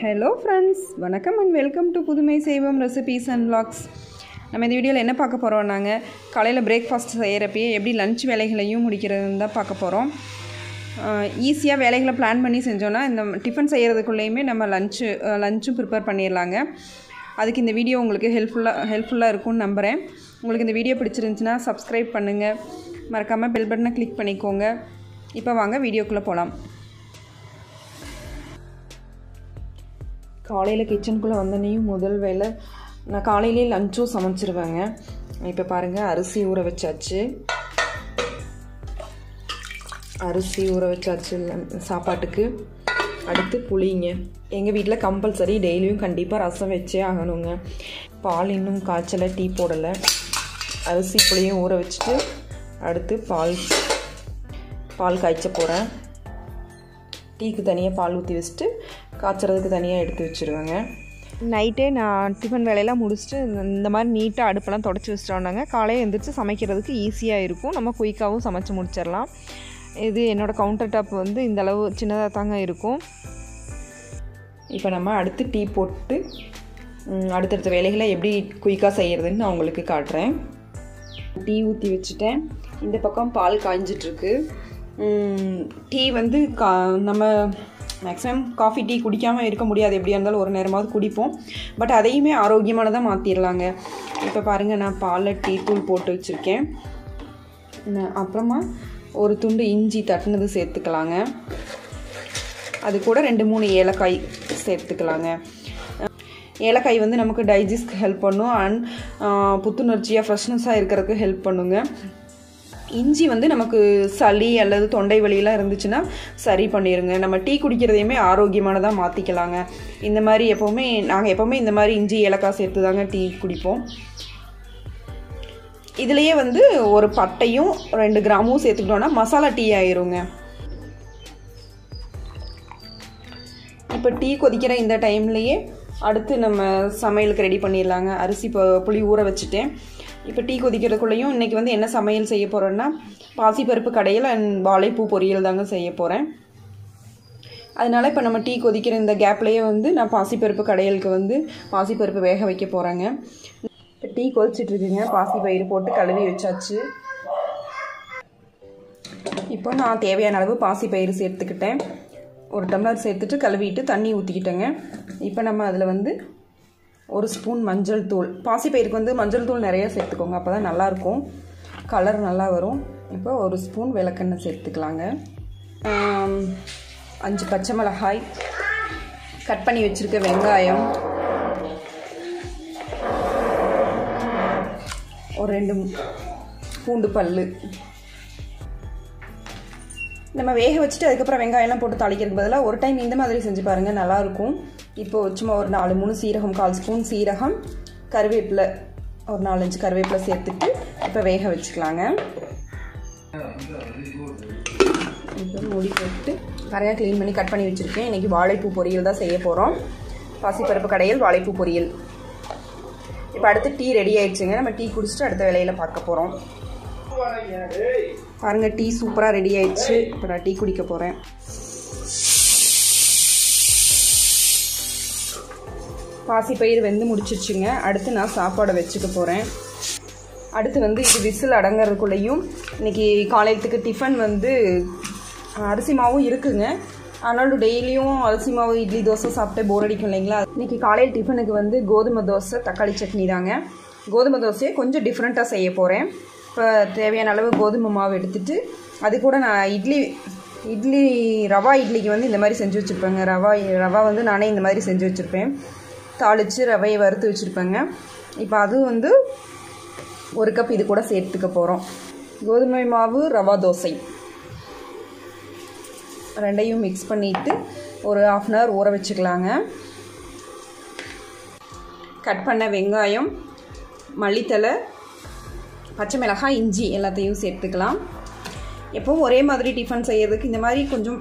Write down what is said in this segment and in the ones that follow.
Hello friends வணக்கம் and welcome to புதுமை செய்வோம் ரெசிபீஸ் அண்ட் வ்ளாக்ஸ் நம்ம இந்த வீடியோவில் என்ன பார்க்க போகிறோம் நாங்கள் காலையில் பிரேக்ஃபாஸ்ட் செய்கிறப்பயே எப்படி லன்ச் வேலைகளையும் முடிக்கிறதுன்னு தான் பார்க்க போகிறோம் ஈஸியாக வேலைகளை பிளான் பண்ணி செஞ்சோன்னா இந்த டிஃபன் செய்கிறதுக்குள்ளேயுமே நம்ம லஞ்சு லஞ்சும் ப்ரிப்பேர் பண்ணிடலாங்க. அதுக்கு இந்த வீடியோ உங்களுக்கு ஹெல்ப்ஃபுல்லாக ஹெல்ப்ஃபுல்லாக இருக்கும்னு நம்புகிறேன் உங்களுக்கு இந்த வீடியோ பிடிச்சிருந்துச்சின்னா சப்ஸ்கிரைப் பண்ணுங்கள் மறக்காமல் பெல் பட்டனை கிளிக் பண்ணிக்கோங்க. இப்போ வாங்க வீடியோக்குள்ளே போகலாம் காலையில் கிச்சனுக்குள்ளே வந்தனையும் முதல் வேலை நான் காலையிலே லஞ்சும் சமைச்சிருவேங்க. இப்போ பாருங்கள் அரிசி ஊற வச்சாச்சு. அரிசி ஊற வச்சாச்சு சாப்பாட்டுக்கு. அடுத்து புளிங்க. எங்கள் வீட்டில் கம்பல்சரி டெய்லியும் கண்டிப்பாக ரசம் வச்சே ஆகணுங்க. பால் இன்னும் காய்ச்சலை டீ போடலை. அரிசி புளியும் ஊற வச்சுட்டு அடுத்து பால் பால் காய்ச்ச போகிறேன் டீக்கு தனியாக பால் ஊற்றி வச்சுட்டு காய்ச்சறதுக்கு தனியாக எடுத்து வச்சுருவேங்க. நைட்டே நான் டிஃபன் வேலையெல்லாம் முடிச்சுட்டு இந்த- மாதிரி நீட்டாக அடுப்பெல்லாம் தொடச்சி வச்சிட்டோம்னாங்க. காலையில் எழுந்திரிச்சு சமைக்கிறதுக்கு ஈஸியாக இருக்கும். நம்ம குயிக்காகவும் சமைச்சு முடிச்சிடலாம். இது என்னோடய கவுண்டர் டாப் வந்து இந்த அளவு சின்னதாக தாங்க இருக்கும். இப்போ நம்ம அடுத்து டீ போட்டு அடுத்தடுத்த வேலைகளை எப்படி குயிக்காக செய்கிறதுன்னு நான் உங்களுக்கு காட்டுறேன். டீ ஊற்றி வச்சுட்டேன். இந்த பக்கம் பால் காய்ஞ்சிட்ருக்கு டீ வந்து கா நம்ம மேக்ஸிமம் காஃபி டீ குடிக்காமல் இருக்க முடியாது. எப்படியா இருந்தாலும் ஒரு நேரமாவது குடிப்போம். பட் அதையுமே ஆரோக்கியமானதாக மாற்றிடலாங்க இப்போ பாருங்கள் நான் பாலில் டீ தூள் போட்டு வச்சுருக்கேன். அப்புறமா ஒரு துண்டு இஞ்சி தட்டினது சேர்த்துக்கலாங்க. அது கூட ரெண்டு மூணு ஏலக்காய் சேர்த்துக்கலாங்க. ஏலக்காய் வந்து நமக்கு டைஜஸ்ட்க்கு ஹெல்ப் பண்ணும். அண்ட் புத்துணர்ச்சியாக ஃப்ரெஷ்னஸாக இருக்கிறதுக்கு ஹெல்ப் பண்ணுங்க. இஞ்சி வந்து நமக்கு சளி அல்லது தொண்டை வலியெல்லாம் இருந்துச்சுன்னா சரி பண்ணிடுங்க நம்ம டீ குடிக்கிறதையுமே ஆரோக்கியமானதாக மாற்றிக்கலாங்க இந்த மாதிரி எப்போவுமே நாங்கள் எப்போவுமே இந்த மாதிரி இஞ்சி ஏலக்காய் சேர்த்து தாங்க டீ குடிப்போம். இதுலேயே வந்து ஒரு பட்டையும் ரெண்டு கிராமும் சேர்த்துக்கிட்டோன்னா மசாலா டீ ஆயிருங்க. இப்போ டீ கொதிக்கிற இந்த டைம்லேயே அடுத்து நம்ம சமையலுக்கு ரெடி பண்ணிடலாங்க. அரிசி புளி ஊற வச்சுட்டேன். இப்போ டீ கொதிக்கிறதுக்குள்ளேயும் இன்றைக்கி வந்து என்ன சமையல் செய்ய போகிறேன்னா பாசிப்பருப்பு கடையில் அண்ட் வாழைப்பூ பொரியல் தாங்க செய்ய போகிறேன் அதனால இப்போ நம்ம டீ கொதிக்கிற இந்த கேப்லேயே வந்து நான் பாசிப்பருப்பு கடையலுக்கு வந்து பாசிப்பருப்பு வேக வைக்க போகிறேங்க இப்போ டீ கொதிச்சிட்ருக்குங்க பாசி பயிறு போட்டு கழுவி வச்சாச்சு. இப்போ நான் தேவையான அளவு பாசி பயிறு சேர்த்துக்கிட்டேன். ஒரு டம்ளர் சேர்த்துட்டு கழுவிட்டு தண்ணி ஊற்றிக்கிட்டேங்க இப்போ நம்ம அதில் வந்து ஒரு ஸ்பூன் மஞ்சள் தூள். பாசிப்பயிருக்கு வந்து மஞ்சள் தூள் நிறைய சேர்த்துக்கோங்க. அப்போ தான் நல்லாயிருக்கும். கலர் நல்லா வரும். இப்போ ஒரு ஸ்பூன் விளக்கெண்ணெய் சேர்த்துக்கலாங்க. அஞ்சு பச்சை மிளகாய். கட் பண்ணி வச்சுருக்க வெங்காயம். ஒரு ரெண்டு பூண்டு பல் நம்ம வேக வச்சுட்டு அதுக்கப்புறம் வெங்காயம்லாம் போட்டு தாளிக்கிறதுக்கு பதிலாக ஒரு டைம் இந்த மாதிரி செஞ்சு பாருங்கள் நல்லாயிருக்கும். இப்போ சும்மா ஒரு நாலு மூணு சீரகம் கால் ஸ்பூன் சீரகம் கருவேப்பிலை ஒரு நாலஞ்சு கருவேப்பிலை சேர்த்துட்டு இப்போ வேக வச்சுக்கலாங்க. இப்போ மூடி போட்டு நிறையா க்ளீன் பண்ணி கட் பண்ணி வச்சுருக்கேன். இன்றைக்கி வாழைப்பூ பொரியல் தான் செய்ய போகிறோம் பாசிப்பருப்பு கடையில் வாழைப்பூ பொரியல். இப்போ அடுத்து டீ ரெடி ஆயிடுச்சுங்க. நம்ம டீ குடிச்சிட்டு அடுத்த வேலையில் பார்க்க போகிறோம் பாருங்கள் டீ சூப்பராக ரெடி ஆயிடுச்சு. இப்போ நான் டீ குடிக்க போகிறேன் பாசிப்பயிறு வெந்து முடிச்சிருச்சுங்க. அடுத்து நான் சாப்பாடை வச்சுக்க போகிறேன் அடுத்து வந்து இது விசில் அடங்கிறதுக்குள்ளேயும் இன்றைக்கி காலையத்துக்கு டிஃபன் வந்து அரிசி மாவும் இருக்குங்க. ஆனாலும் டெய்லியும் அரிசி மாவு இட்லி தோசை சாப்பிட்டு போர் அடிக்கும் இல்லைங்களா? இன்றைக்கி காலையில் டிஃபனுக்கு வந்து கோதுமை தோசை தக்காளி சட்னி தாங்க. கோதுமை தோசையை கொஞ்சம் டிஃப்ரெண்ட்டாக செய்ய போகிறேன் இப்போ தேவையான அளவு கோதுமை மாவு எடுத்துட்டு அது கூட நான் இட்லி இட்லி ரவா இட்லிக்கு வந்து இந்த மாதிரி செஞ்சு வச்சுருப்பேங்க. ரவா ரவா வந்து நானே இந்த மாதிரி செஞ்சு வச்சுருப்பேன். தாளித்து ரவையை வறுத்து வச்சுருப்பேங்க. இப்போ அதுவும் வந்து ஒரு கப் இது கூட சேர்த்துக்க போகிறோம் கோதுமை மாவு ரவா தோசை. ரெண்டையும் மிக்ஸ் பண்ணிவிட்டு ஒரு ஆஃப் அன் ஹவர் ஊற வச்சுக்கலாங்க. கட் பண்ண வெங்காயம் மல்லித்தலை பச்சை மிளகாய் இஞ்சி எல்லாத்தையும் சேர்த்துக்கலாம். எப்போவும் ஒரே மாதிரி டிஃபன் செய்யறதுக்கு இந்த மாதிரி கொஞ்சம்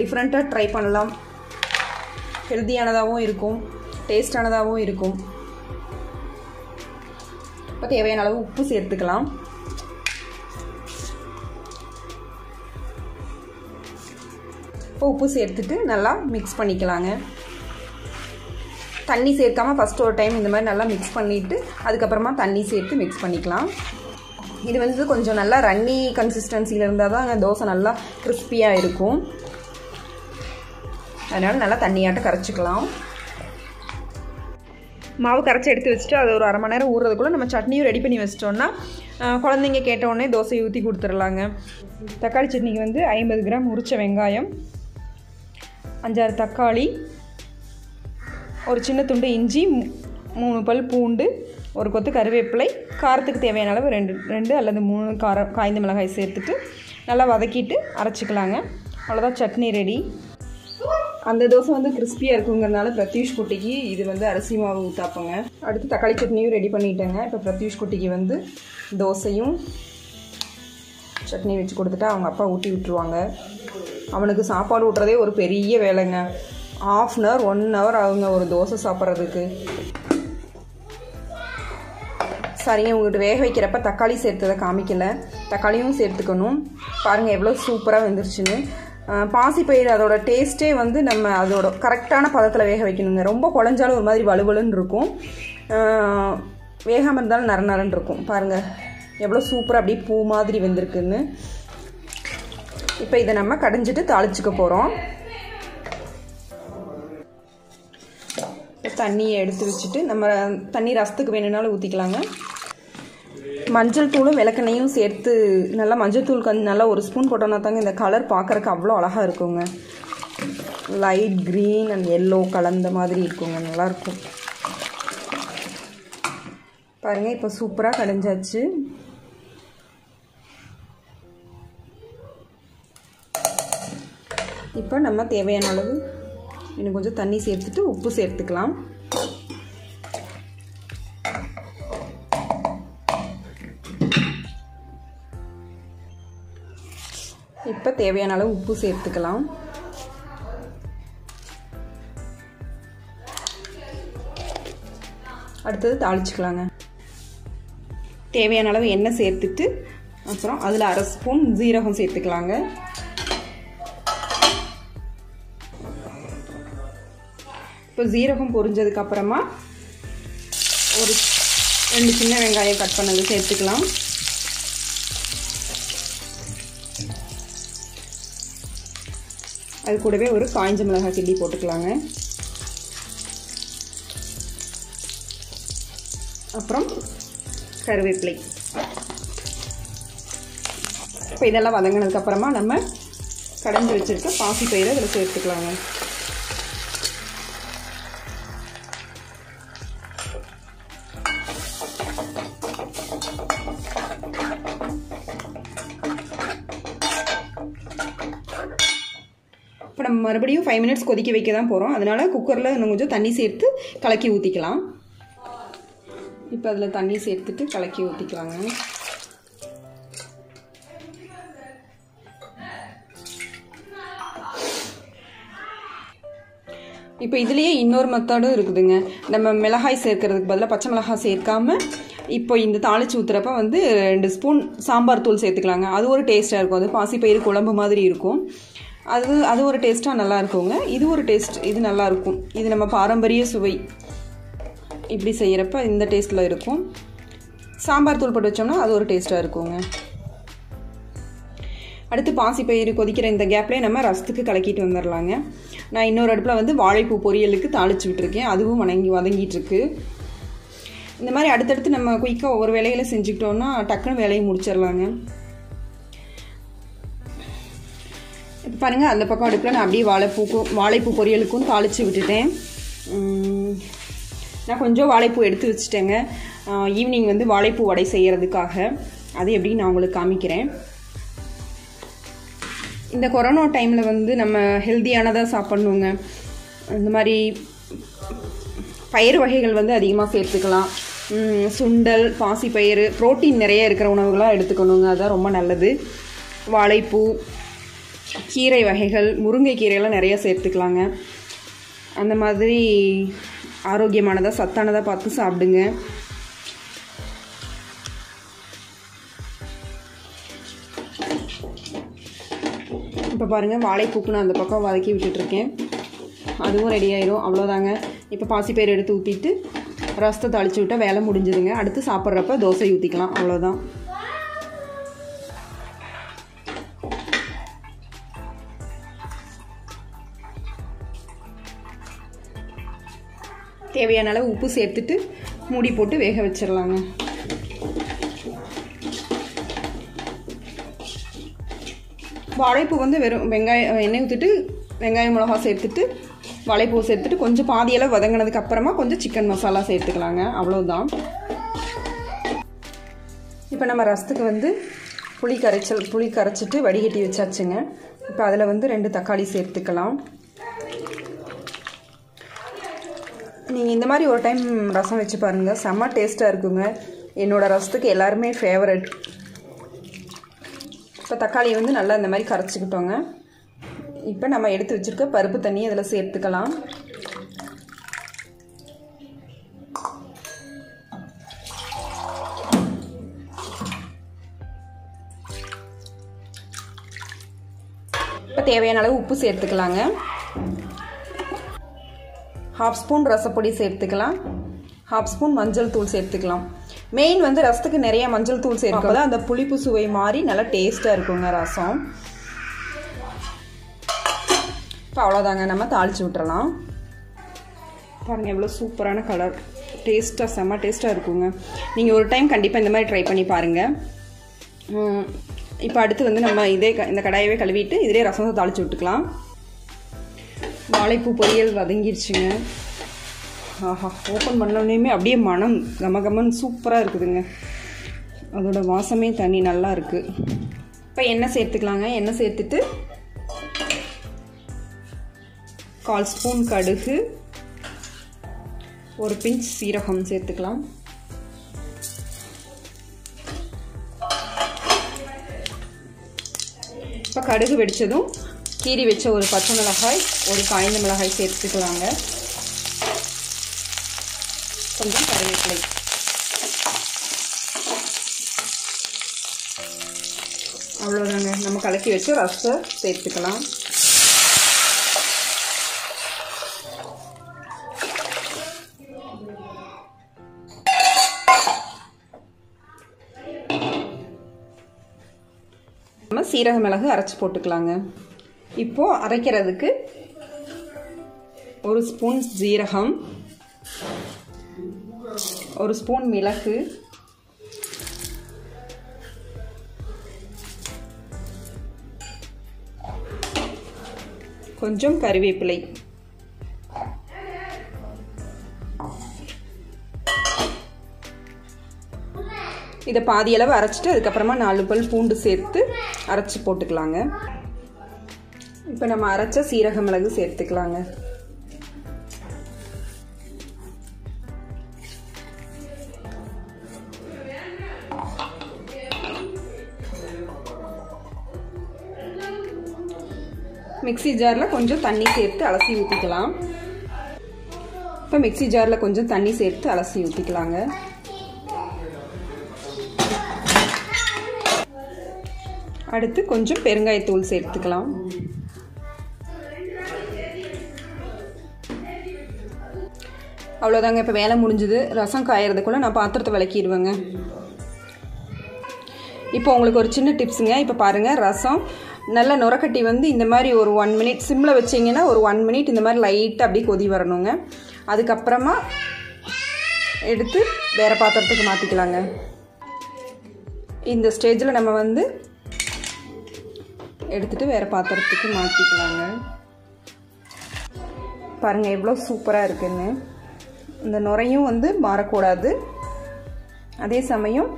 டிஃப்ரெண்ட்டாக ட்ரை பண்ணலாம். ஹெல்த்தியானதாகவும் இருக்கும். டேஸ்டானதாகவும் இருக்கும். இப்போ தேவையான அளவு உப்பு சேர்த்துக்கலாம். இப்போ உப்பு சேர்த்துட்டு நல்லா மிக்ஸ் பண்ணிக்கலாங்க. தண்ணி சேர்க்காம ஃபஸ்ட் ஒரு டைம் இந்த மாதிரி நல்லா மிக்ஸ் பண்ணிவிட்டு அதுக்கப்புறமா தண்ணி சேர்த்து மிக்ஸ் பண்ணிக்கலாம். இது வந்து கொஞ்சம் நல்லா ரன்னி கன்சிஸ்டன்சியில் இருந்தால் தான் தோசை நல்லா கிறிஸ்பியாக இருக்கும். அதனால் நல்லா தண்ணியாட்ட கரைச்சிக்கலாம். மாவு கரைச்சி எடுத்து வச்சுட்டு அது ஒரு அரை மணி நேரம் ஊறுறதுக்குள்ளே நம்ம சட்னியும் ரெடி பண்ணி வச்சிட்டோன்னா குழந்தைங்க கேட்டவுடனே தோசையை ஊற்றி கொடுத்துர்லாங்க தக்காளி சட்னிக்கு வந்து ஐம்பது கிராம் உரிச்ச வெங்காயம் அஞ்சாறு தக்காளி ஒரு சின்ன துண்டு இஞ்சி மூணு பல் பூண்டு ஒரு கொத்து கருவேப்பிலை காரத்துக்கு தேவையான அளவு ரெண்டு ரெண்டு அல்லது மூணு காரம் காய்ந்த மிளகாய் சேர்த்துட்டு நல்லா வதக்கிட்டு அரைச்சிக்கலாங்க. அவ்வளோதான் சட்னி ரெடி அந்த தோசை வந்து கிறிஸ்பியாக இருக்குங்கிறதுனால பிரத்யூஷ் குட்டிக்கு இது வந்து அரிசி மாவு ஊற்றாப்பங்க அடுத்து தக்காளி சட்னியும் ரெடி பண்ணிட்டேங்க. இப்போ பிரத்யூஷ் குட்டிக்கு வந்து தோசையும் சட்னி வச்சு கொடுத்துட்டா அவங்க அப்பா ஊட்டி விட்டுருவாங்க. அவனுக்கு சாப்பாடு ஊட்டுறதே ஒரு பெரிய வேலைங்க. Half an hour one hour ஆகுங்க ஒரு தோசை சாப்பிட்றதுக்கு. சரிங்க உங்கள்கிட்ட வேக வைக்கிறப்ப தக்காளி சேர்த்ததை காமிக்கல. தக்காளியும் சேர்த்துக்கணும். பாருங்கள் எவ்வளோ சூப்பராக வெந்துருச்சுன்னு. பாசிப்பயிறு அதோட டேஸ்ட்டே வந்து நம்ம அதோட கரெக்டான பதத்தில் வேக வைக்கணுங்க. ரொம்ப குழஞ்சாலும் ஒரு மாதிரி வலுவலுன்னு இருக்கும். வேகாமல் இருந்தாலும் நர நரன் இருக்கும். பாருங்கள் எவ்வளோ சூப்பராக அப்படியே பூ மாதிரி வந்திருக்குன்னு. இப்போ இதை நம்ம கடைஞ்சிட்டு தாளிச்சுக்க போகிறோம் தண்ணியை எடுத்து வச்சுட்டு நம்ம தண்ணி ரசத்துக்கு வேணும்னாலும் ஊற்றிக்கலாங்க மஞ்சள் தூளும் விளக்கெண்ணையும் சேர்த்து நல்லா மஞ்சள் தூள் கொஞ்சம் நல்லா ஒரு ஸ்பூன் போட்டோம்னா தாங்க இந்த கலர் பார்க்குறக்கு அவ்வளோ அழகாக இருக்குங்க. லைட் க்ரீன் அண்ட் எல்லோ கலந்த மாதிரி இருக்குங்க. நல்லாயிருக்கும் பாருங்கள் இப்போ சூப்பராக கடைஞ்சாச்சு. இப்போ நம்ம தேவையான அளவு இன்னும் கொஞ்சம் தண்ணி சேர்த்துட்டு உப்பு சேர்த்துக்கலாம். தேவையான அளவு உப்பு சேர்த்துக்கலாம். அடுத்தது தாளிச்சுக்கலாங்க. தேவையான அளவு எண்ணெய் சேர்த்துட்டு அப்புறம் அதில் அரை ஸ்பூன் ஜீரகம் சேர்த்துக்கலாங்க. இப்போ ஜீரகம் பொரிஞ்சதுக்கப்புறமா ஒரு ரெண்டு சின்ன வெங்காயம் கட் பண்ணது சேர்த்துக்கலாம். அது கூடவே ஒரு காய்ஞ்ச மிளகாய் கிள்ளி போட்டுக்கலாங்க. அப்புறம் கருவேப்பிலை. இப்போ இதெல்லாம் வதங்கினதுக்கப்புறமா நம்ம கடைஞ்சி வச்சுருக்க பாசி பயிரை இதில் சேர்த்துக்கலாங்க. மறுபடியும் ஃபைவ் மினிட்ஸ் கொதிக்க வைக்க தான் போகிறோம் அதனால் குக்கரில் இன்னும் கொஞ்சம் தண்ணி சேர்த்து கலக்கி ஊற்றிக்கலாம் இப்போ அதில் தண்ணி சேர்த்துட்டு கலக்கி ஊற்றிக்கலாங்க இப்போ இதுலேயே இன்னொரு மெத்தடும் இருக்குதுங்க. நம்ம மிளகாய் சேர்க்கறதுக்கு பதிலாக பச்சை மிளகாய் சேர்க்காம இப்போ இந்த தாளிச்சு ஊற்றுறப்ப வந்து ரெண்டு ஸ்பூன் சாம்பார் தூள் சேர்த்துக்கலாங்க. அது ஒரு டேஸ்ட்டாக இருக்கும். அது பாசிப்பயிறு குழம்பு மாதிரி இருக்கும். அது அது ஒரு டேஸ்ட்டாக நல்லா இருக்குங்க இது ஒரு டேஸ்ட் இது நல்லா இருக்கும் இது நம்ம பாரம்பரிய சுவை. இப்படி செய்கிறப்ப இந்த டேஸ்ட்டில் இருக்கும். சாம்பார் தூள் போட்டு வச்சோம்னா அது ஒரு டேஸ்ட்டாக இருக்குங்க. அடுத்து பாசிப்பயிறு கொதிக்கிற இந்த கேப்லேயே நம்ம ரசத்துக்கு கலக்கிட்டு வந்துடலாங்க நான் இன்னொரு அடுப்பில் வந்து வாழைப்பூ பொரியலுக்கு தாளிச்சு விட்டுருக்கேன். அதுவும் வணங்கி வதங்கிட்டுருக்கு. இந்த மாதிரி அடுத்தடுத்து நம்ம குயிக்காக ஒவ்வொரு வேலையில் செஞ்சுக்கிட்டோம்னா டக்குன்னு வேலையை முடிச்சிடலாங்க இப்போ பாருங்கள் அந்த பக்கம் அடுப்பில் நான் அப்படியே வாழைப்பூக்கும் வாழைப்பூ பொரியலுக்கும் தாளித்து விட்டுட்டேன். நான் கொஞ்சம் வாழைப்பூ எடுத்து வச்சுட்டேங்க. ஈவினிங் வந்து வாழைப்பூ வடை செய்கிறதுக்காக அது எப்படி நான் உங்களுக்கு காமிக்கிறேன். இந்த கொரோனா டைமில் வந்து நம்ம ஹெல்த்தியானதாக சாப்பிட்ணுங்க. இந்த மாதிரி பயிர் வகைகள் வந்து அதிகமாக சேர்த்துக்கலாம். சுண்டல் பாசிப்பயிறு ப்ரோட்டீன் நிறைய இருக்கிற உணவுகளாக எடுத்துக்கணுங்க. அதுதான் ரொம்ப நல்லது. வாழைப்பூ கீரை வகைகள் முருங்கைக்கீரையெல்லாம் நிறைய சேர்த்துக்கலாங்க. அந்த மாதிரி ஆரோக்கியமானதாக சத்தானதாக பார்த்து சாப்பிடுங்க. இப்போ பாருங்கள் வாழைப்பூக்கு நான் அந்த பக்கம் வதக்கி விட்டுட்ருக்கேன். அதுவும் ரெடி ஆயிரும் அவ்வளோதாங்க. இப்போ பாசிப்பயிறு எடுத்து ஊற்றிட்டு ரசத்தை தாளிச்சு விட்டால் வேலை முடிஞ்சுதுங்க. அடுத்து சாப்பிட்றப்ப தோசை ஊற்றிக்கலாம் அவ்வளோதான். தேவையான அளவு உப்பு சேர்த்துட்டு மூடி போட்டு வேக வச்சிடலாங்க. வாழைப்பூ வந்து வெறும் வெங்காயம் எண்ணெய் ஊற்றிட்டு வெங்காயம் மிளகா சேர்த்துட்டு வாழைப்பூ சேர்த்துட்டு கொஞ்சம் பாதியளவு வதங்கினதுக்கு அப்புறமா கொஞ்சம் சிக்கன் மசாலா சேர்த்துக்கலாங்க. அவ்வளோதான் இப்போ நம்ம ரசத்துக்கு வந்து புளி கரைச்சல் புளி கரைச்சிட்டு வடிகட்டி வச்சாச்சுங்க. இப்போ அதில் வந்து ரெண்டு தக்காளி சேர்த்துக்கலாம். நீங்கள் இந்த மாதிரி ஒரு டைம் ரசம் வச்சு பாருங்கள் செம்ம டேஸ்ட்டாக இருக்குங்க. என்னோடய ரசத்துக்கு எல்லாருமே ஃபேவரட் இப்போ தக்காளி வந்து நல்லா இந்த மாதிரி கரைச்சிக்கிட்டோங்க. இப்போ நம்ம எடுத்து வச்சுருக்க பருப்பு தண்ணி அதில் சேர்த்துக்கலாம். இப்போ தேவையான அளவு உப்பு சேர்த்துக்கலாங்க. ஹாஃப் ஸ்பூன் ரசப்பொடி சேர்த்துக்கலாம். ஹாஃப் ஸ்பூன் மஞ்சள் தூள் சேர்த்துக்கலாம். மெயின் வந்து ரசத்துக்கு நிறைய மஞ்சள் தூள் சேர்க்கும். தான் அந்த புளிப்பு சுவை மாதிரி நல்லா டேஸ்ட்டாக இருக்குங்க ரசம். இப்போ அவ்வளோதாங்க நம்ம தாளித்து விட்டுறலாம். பாருங்கள் எவ்வளோ சூப்பரான கலர் டேஸ்ட்டாக செம்ம டேஸ்ட்டாக இருக்குங்க. நீங்கள் ஒரு டைம் கண்டிப்பாக இந்த மாதிரி ட்ரை பண்ணி பாருங்கள் இப்போ அடுத்து வந்து நம்ம இதே க- இந்த கடாயவே கழுவிட்டு இதிலே ரசத்தை தாளித்து விட்டுக்கலாம். வாழைப்பூ பொரியல் வதங்கிருச்சுங்க. ஆஹா ஓப்பன் பண்ணோடனேயுமே அப்படியே மனம் கம கமன்னு சூப்பராக இருக்குதுங்க. அதோட வாசமே தனி நல்லா இருக்குது இப்போ எண்ணெய் சேர்த்துக்கலாங்க? எண்ணெய் சேர்த்துட்டு? கால் ஸ்பூன் கடுகு. ஒரு பிஞ்ச் சீரகம் சேர்த்துக்கலாம். இப்போ கடுகு வெடித்ததும் கீறி வச்ச ஒரு பச்சை மிளகாய் ஒரு காய்ந்த மிளகாய் சேர்த்துக்கலாங்க. கொஞ்சம் கருவேப்பிலை. அவ்வளோதாங்க நம்ம கலக்கி வச்சு ரசத்தை சேர்த்துக்கலாம். நம்ம சீரக மிளகு அரைச்சி போட்டுக்கலாங்க. இப்போது அரைக்கிறதுக்கு ஒரு ஸ்பூன் ஜீரகம் ஒரு ஸ்பூன் மிளகு கொஞ்சம் கருவேப்பிலை. இதை பாதியளவு அரைச்சிட்டு அதுக்கப்புறமா நாலு பல் பூண்டு சேர்த்து அரைச்சி போட்டுக்கலாங்க. இப்போ நம்ம அரைச்ச சீரக மிளகு சேர்த்துக்கலாங்க. மிக்ஸி ஜாரில் கொஞ்சம் தண்ணி சேர்த்து அலசி ஊற்றிக்கலாம் இப்போ மிக்ஸி ஜாரில் கொஞ்சம் தண்ணி சேர்த்து அலசி ஊற்றிக்கலாங்க அடுத்து கொஞ்சம் பெருங்காயத்தூள் சேர்த்துக்கலாம். அவ்வளோதாங்க இப்போ வேலை முடிஞ்சுது. ரசம் காயறதுக்குள்ளே நான் பாத்திரத்தை விளக்கிடுவேங்க. இப்போ உங்களுக்கு ஒரு சின்ன டிப்ஸுங்க. இப்போ பாருங்கள் ரசம் நல்ல நுரக்கட்டி வந்து இந்த மாதிரி ஒரு ஒன் மினிட் சிம்மில் வச்சிங்கன்னா ஒரு ஒன் மினிட் இந்த மாதிரி லைட்டாக அப்படியே கொதி வரணுங்க. அதுக்கப்புறமா எடுத்து வேறு பாத்திரத்துக்கு மாற்றிக்கலாங்க இந்த ஸ்டேஜில் நம்ம வந்து எடுத்துகிட்டு வேறு பாத்திரத்துக்கு மாற்றிக்கலாங்க பாருங்கள் எவ்வளோ சூப்பராக இருக்குன்னு. இந்த நுரையும் வந்து மாறக்கூடாது. அதே சமயம்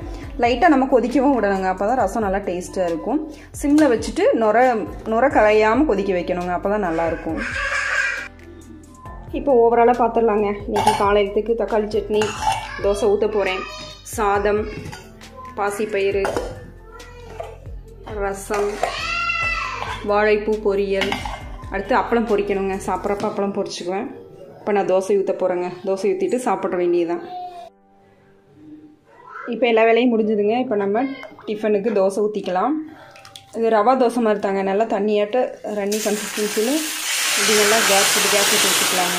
லைட்டாக நம்ம கொதிக்கவும் விடணுங்க. அப்போ தான் ரசம் நல்லா டேஸ்ட்டாக இருக்கும். சிம்மில் வச்சுட்டு நுர நுர கரையாமல் கொதிக்க வைக்கணுங்க. அப்போ தான் நல்லாயிருக்கும் இப்போ ஓவராலாக பார்த்துடலாங்க இன்றைக்கி காலையத்துக்கு தக்காளி சட்னி தோசை ஊற்ற போகிறேன் சாதம் பாசிப்பயிறு ரசம் வாழைப்பூ பொரியல். அடுத்து அப்பளம் பொரிக்கணுங்க. சாப்பிட்றப்ப அப்பளம் பொரிச்சுக்குவேன். இப்போ நான் தோசை ஊற்ற போகிறேங்க தோசை ஊற்றிட்டு சாப்பிட வேண்டியதுதான். இப்போ எல்லா வேலையும் முடிஞ்சுதுங்க. இப்போ நம்ம டிஃபனுக்கு தோசை ஊற்றிக்கலாம் இது ரவா தோசை மாதிரி தாங்க. நல்லா தண்ணியாட்ட ரன்னி கன்சிஸ்டன்சியில் இது நல்லா கேஸ் விட்டு கேஸ் விட்டு வச்சுக்கலாங்க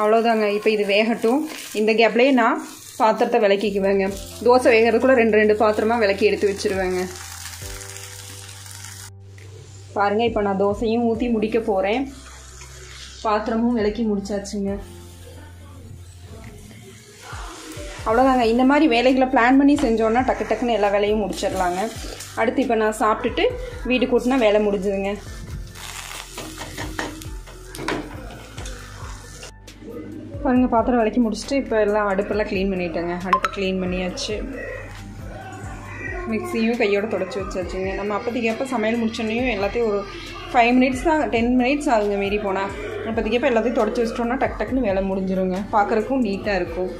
அவ்வளோதாங்க இப்போ இது வேகட்டும். இந்த கேப்லேயே நான் பாத்திரத்தை விளக்கிக்குவேங்க. தோசை வேகிறதுக்குள்ள ரெண்டு ரெண்டு பாத்திரமாக விளக்கி எடுத்து வச்சிருவேங்க. பாருங்கள் இப்போ நான் தோசையும் ஊற்றி முடிக்க போகிறேன் பாத்திரமும் விளக்கி முடிச்சாச்சுங்க. அவ்வளோதாங்க இந்த மாதிரி வேலைகளை பிளான் பண்ணி செஞ்சோன்னா டக்கு டக்குன்னு எல்லா வேலையும் முடிச்சிடலாங்க. அடுத்து இப்போ நான் சாப்பிட்டுட்டு வீடு கூட்டினா வேலை முடிஞ்சுதுங்க. பாருங்கள் பாத்திரம் விளக்கி முடிச்சுட்டு இப்போ எல்லாம் அடுப்பெல்லாம் க்ளீன் பண்ணிட்டேங்க. அடுப்பை க்ளீன் பண்ணியாச்சு. மிக்ஸியும் கையோட தொடச்சி வச்சாச்சுங்க. நம்ம அப்போதைக்கு எப்போ சமையல் முடிச்சோன்னையும் எல்லாத்தையும் ஒரு ஃபைவ் மினிட்ஸ் தான் டென் மினிட்ஸ் ஆகுங்க மீறி போனால் அப்போதைக்கு எப்போ எல்லாத்தையும் தொடச்சி வச்சிட்டோன்னா டக் டக்குன்னு வேலை முடிஞ்சிருங்க. பார்க்குறக்கும் நீட்டாக இருக்கும்.